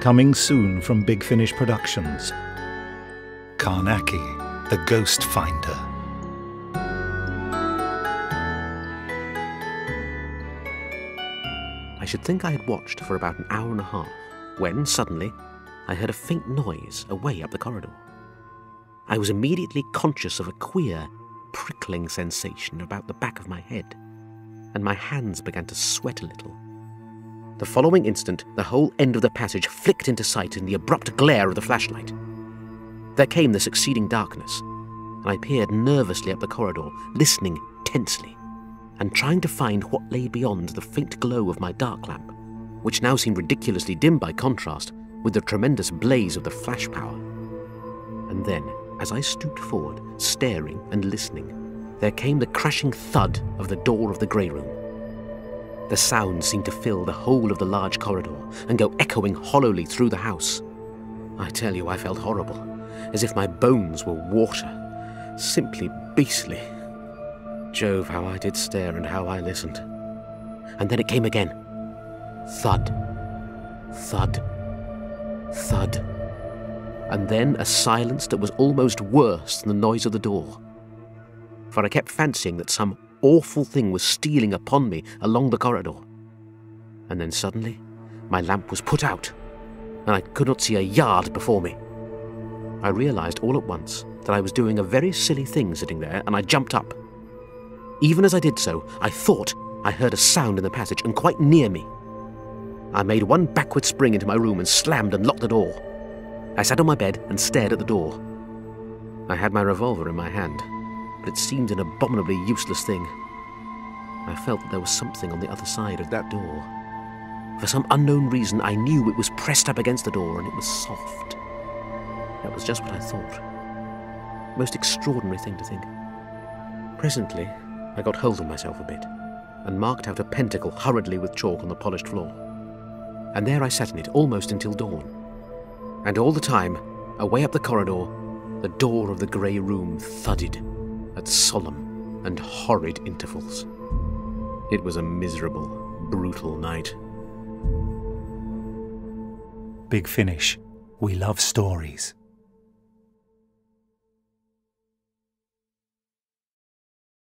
Coming soon from Big Finish Productions. Carnacki, the Ghost Finder. I should think I had watched for about an hour and a half when, suddenly, I heard a faint noise away up the corridor. I was immediately conscious of a queer, prickling sensation about the back of my head, and my hands began to sweat a little. The following instant, the whole end of the passage flicked into sight in the abrupt glare of the flashlight. There came the succeeding darkness, and I peered nervously up the corridor, listening tensely, and trying to find what lay beyond the faint glow of my dark lamp, which now seemed ridiculously dim by contrast with the tremendous blaze of the flash powder. And then, as I stooped forward, staring and listening, there came the crashing thud of the door of the grey room. The sound seemed to fill the whole of the large corridor and go echoing hollowly through the house. I tell you, I felt horrible, as if my bones were water. Simply beastly. Jove, how I did stare and how I listened. And then it came again. Thud. Thud. Thud. And then a silence that was almost worse than the noise of the door. For I kept fancying that some awful thing was stealing upon me along the corridor. And then suddenly, my lamp was put out, and I could not see a yard before me. I realized all at once that I was doing a very silly thing sitting there, and I jumped up. Even as I did so, I thought I heard a sound in the passage and quite near me. I made one backward spring into my room and slammed and locked the door. I sat on my bed and stared at the door. I had my revolver in my hand, it seemed an abominably useless thing. I felt that there was something on the other side of that door. For some unknown reason, I knew it was pressed up against the door and it was soft. That was just what I thought. Most extraordinary thing to think. Presently, I got hold of myself a bit and marked out a pentacle hurriedly with chalk on the polished floor. And there I sat in it almost until dawn. And all the time, away up the corridor, the door of the grey room thudded at solemn and horrid intervals. It was a miserable, brutal night. Big Finish. We love stories.